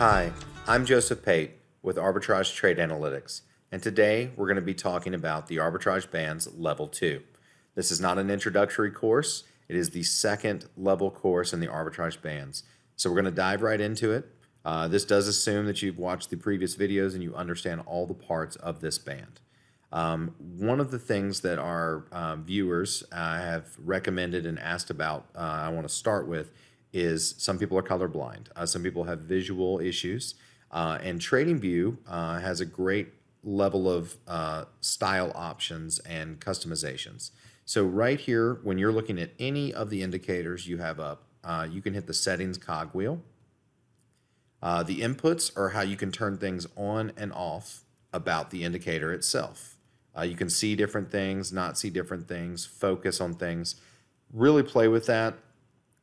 Hi, I'm Joseph Pate with Arbitrage Trade Analytics, and today we're going to be talking about the Arbitrage Bands Level 2. This is not an introductory course, it is the second level course in the Arbitrage Bands. So we're going to dive right into it. Uh, this does assume that you've watched the previous videos and you understand all the parts of this band. Um, one of the things that our uh, viewers uh, have recommended and asked about, uh, I want to start with, is some people are colorblind. Uh, some people have visual issues. Uh, and TradingView uh, has a great level of style options and customizations. So right here, when you're looking at any of the indicators you have up, you can hit the settings cogwheel. the inputs are how you can turn things on and off about the indicator itself. Uh, you can see different things, not see different things, focus on things. Really play with that.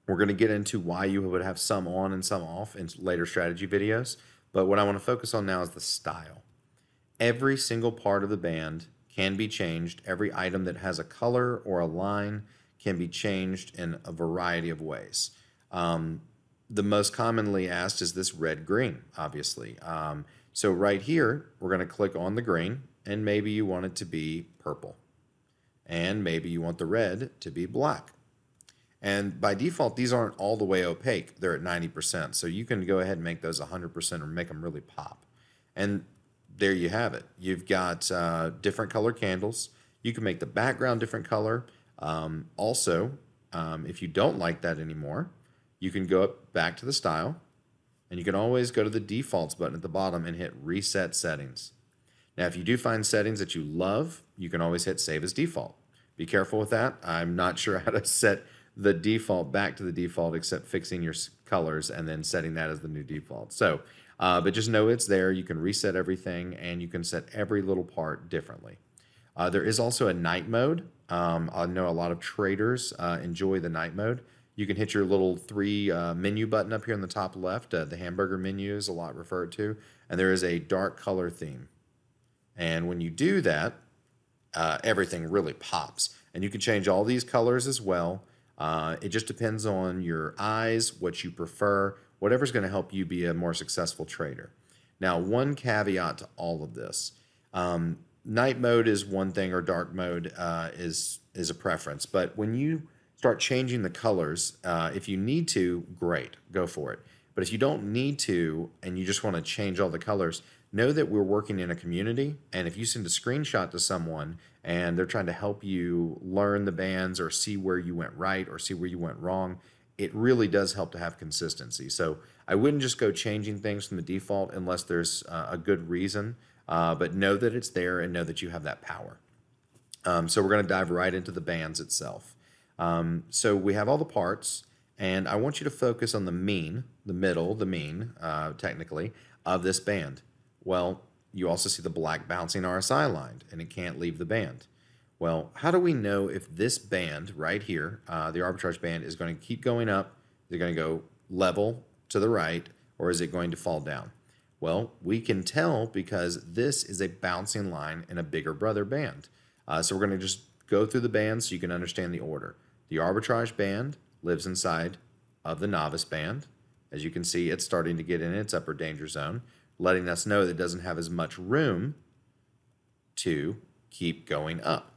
We're going to get into why you would have some on and some off in later strategy videos. But what I want to focus on now is the style. Every single part of the band can be changed. Every item that has a color or a line can be changed in a variety of ways. Um, the most commonly asked is this red green, obviously. Um, so right here, we're going to click on the green and maybe you want it to be purple. And maybe you want the red to be black. And by default, these aren't all the way opaque. They're at 90%. So you can go ahead and make those 100% or make them really pop. And there you have it. You've got uh, different color candles. You can make the background different color. Um, also, um, if you don't like that anymore, you can go up back to the style and you can always go to the defaults button at the bottom and hit reset settings. Now, if you do find settings that you love, you can always hit save as default. Be careful with that. I'm not sure how to set the default back to the default except fixing your colors and then setting that as the new default. So, uh, but just know it's there. You can reset everything and you can set every little part differently. Uh, there is also a night mode. Um, I know a lot of traders uh, enjoy the night mode. You can hit your little three uh, menu button up here in the top left. Uh, the hamburger menu is a lot referred to. And there is a dark color theme. And when you do that, uh, everything really pops. And you can change all these colors as well. Uh, it just depends on your eyes, what you prefer, whatever's going to help you be a more successful trader. Now, one caveat to all of this um, night mode is one thing, or dark mode uh, is, is a preference. But when you start changing the colors, uh, if you need to, great, go for it. But if you don't need to and you just want to change all the colors, know that we're working in a community. And if you send a screenshot to someone and they're trying to help you learn the bands or see where you went right or see where you went wrong, it really does help to have consistency. So I wouldn't just go changing things from the default unless there's uh, a good reason, uh, but know that it's there and know that you have that power. Um, so we're going to dive right into the bands itself. Um, so we have all the parts, and I want you to focus on the mean, the middle, the mean, uh, technically, of this band. Well, you also see the black bouncing RSI line, and it can't leave the band. Well, how do we know if this band right here, uh, the arbitrage band, is going to keep going up, is it going to go level to the right, or is it going to fall down? Well, we can tell because this is a bouncing line in a bigger brother band. Uh, so we're going to just go through the bands so you can understand the order. The arbitrage band lives inside of the novice band. As you can see, it's starting to get in its upper danger zone letting us know that it doesn't have as much room to keep going up.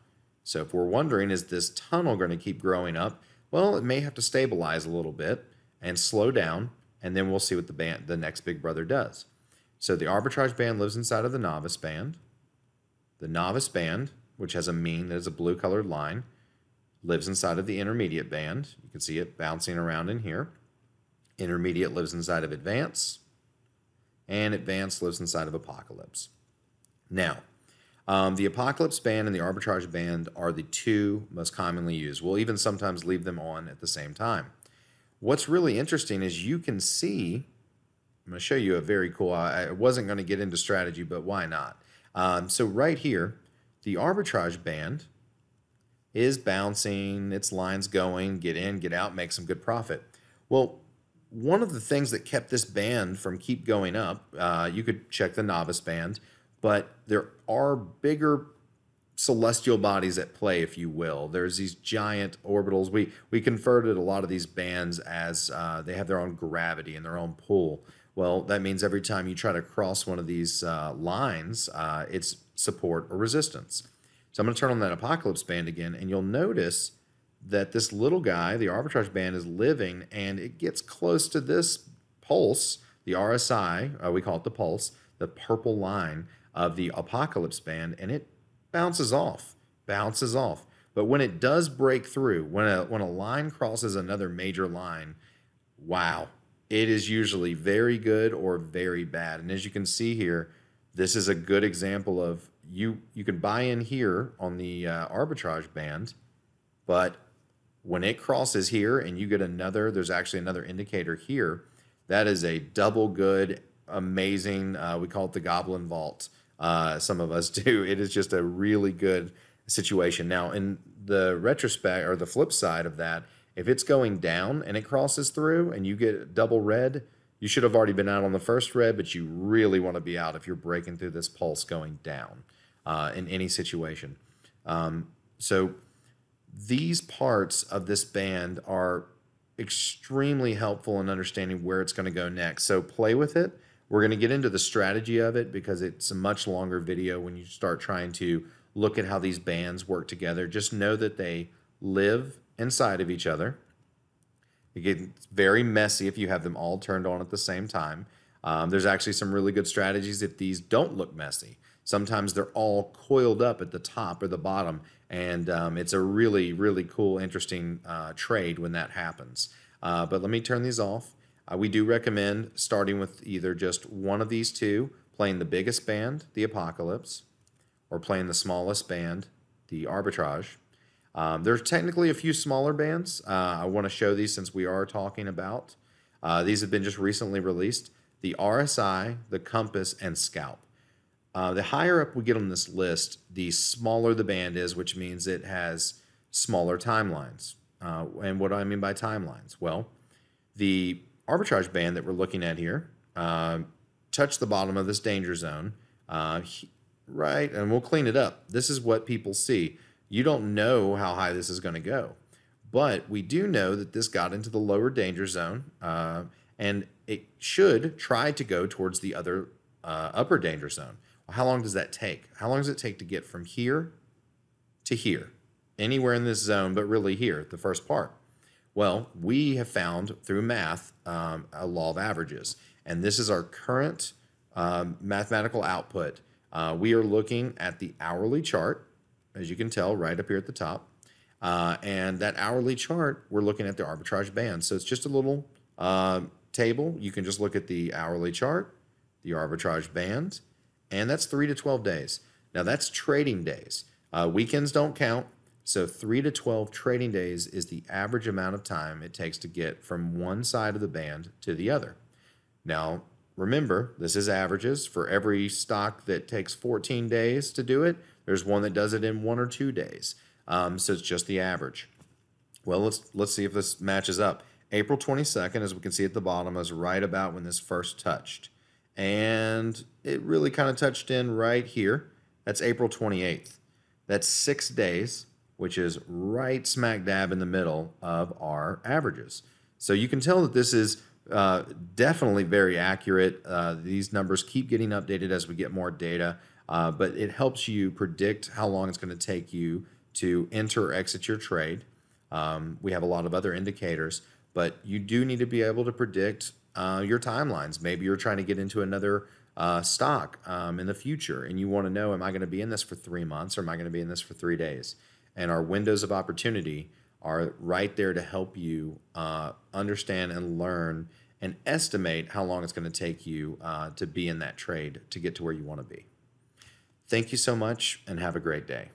So if we're wondering, is this tunnel going to keep growing up? Well, it may have to stabilize a little bit and slow down, and then we'll see what the band, the next big brother does. So the arbitrage band lives inside of the novice band. The novice band, which has a mean that is a blue colored line, lives inside of the intermediate band. You can see it bouncing around in here. Intermediate lives inside of advance and Advance lives inside of Apocalypse. Now, um, the Apocalypse band and the Arbitrage band are the two most commonly used. We'll even sometimes leave them on at the same time. What's really interesting is you can see, I'm going to show you a very cool, I wasn't going to get into strategy, but why not? Um, so right here, the Arbitrage band is bouncing, its lines going, get in, get out, make some good profit. Well, one of the things that kept this band from keep going up, uh, you could check the novice band, but there are bigger celestial bodies at play, if you will. There's these giant orbitals. We we converted a lot of these bands as uh, they have their own gravity and their own pull. Well, that means every time you try to cross one of these uh, lines, uh, it's support or resistance. So I'm going to turn on that apocalypse band again, and you'll notice that this little guy, the arbitrage band, is living, and it gets close to this pulse, the RSI, uh, we call it the pulse, the purple line of the apocalypse band, and it bounces off, bounces off. But when it does break through, when a when a line crosses another major line, wow, it is usually very good or very bad. And as you can see here, this is a good example of you you can buy in here on the uh, arbitrage band, but when it crosses here and you get another, there's actually another indicator here. That is a double good, amazing. Uh, we call it the Goblin Vault. Uh, some of us do. It is just a really good situation. Now, in the retrospect or the flip side of that, if it's going down and it crosses through and you get double red, you should have already been out on the first red, but you really want to be out if you're breaking through this pulse going down uh, in any situation. Um, so these parts of this band are extremely helpful in understanding where it's going to go next. So play with it. We're going to get into the strategy of it because it's a much longer video when you start trying to look at how these bands work together. Just know that they live inside of each other. It gets very messy if you have them all turned on at the same time. Um, there's actually some really good strategies if these don't look messy. Sometimes they're all coiled up at the top or the bottom, and um, it's a really, really cool, interesting uh, trade when that happens. Uh, but let me turn these off. Uh, we do recommend starting with either just one of these two, playing the biggest band, the Apocalypse, or playing the smallest band, the Arbitrage. Um, there's technically a few smaller bands. Uh, I want to show these since we are talking about. Uh, these have been just recently released. The RSI, the Compass, and Scalp. Uh, the higher up we get on this list, the smaller the band is, which means it has smaller timelines. Uh, and what do I mean by timelines? Well, the arbitrage band that we're looking at here uh, touched the bottom of this danger zone, uh, right? And we'll clean it up. This is what people see. You don't know how high this is going to go, but we do know that this got into the lower danger zone, uh, and it should try to go towards the other uh, upper danger zone. How long does that take? How long does it take to get from here to here? Anywhere in this zone, but really here, the first part. Well, we have found through math um, a law of averages, and this is our current um, mathematical output. Uh, we are looking at the hourly chart, as you can tell right up here at the top. Uh, and that hourly chart, we're looking at the arbitrage band. So it's just a little uh, table. You can just look at the hourly chart, the arbitrage band, and that's three to 12 days. Now that's trading days. Uh, weekends don't count. So three to 12 trading days is the average amount of time it takes to get from one side of the band to the other. Now, remember, this is averages. For every stock that takes 14 days to do it, there's one that does it in one or two days. Um, so it's just the average. Well, let's let's see if this matches up. April 22nd, as we can see at the bottom, is right about when this first touched. And it really kind of touched in right here. That's April 28th. That's six days, which is right smack dab in the middle of our averages. So you can tell that this is uh, definitely very accurate. Uh, these numbers keep getting updated as we get more data, uh, but it helps you predict how long it's going to take you to enter or exit your trade. Um, we have a lot of other indicators, but you do need to be able to predict uh, your timelines. Maybe you're trying to get into another uh, stock um, in the future and you want to know, am I going to be in this for three months or am I going to be in this for three days? And our windows of opportunity are right there to help you uh, understand and learn and estimate how long it's going to take you uh, to be in that trade to get to where you want to be. Thank you so much and have a great day.